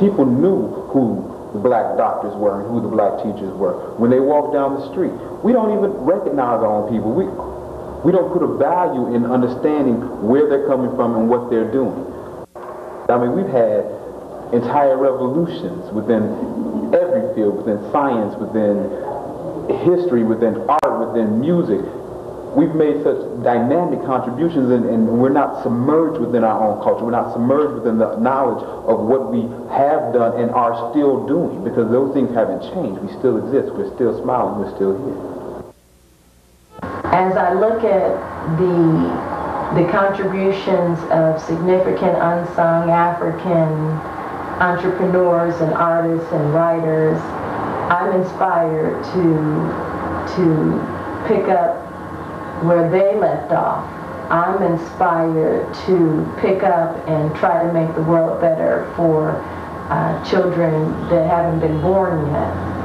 People knew who the black doctors were and who the black teachers were when they walked down the street. We don't even recognize our own people. We, we don't put a value in understanding where they're coming from and what they're doing. I mean, we've had entire revolutions within every field, within science, within history, within art, within music, we've made such dynamic contributions and, and, we're not submerged within our own culture. We're not submerged within the knowledge of what we have done and are still doing because those things haven't changed. We still exist. We're still smiling. We're still here. As I look at the the contributions of significant unsung African entrepreneurs and artists and writers, I'm inspired to to pick up where they left off. I'm inspired to pick up and try to make the world better for uh, children that haven't been born yet.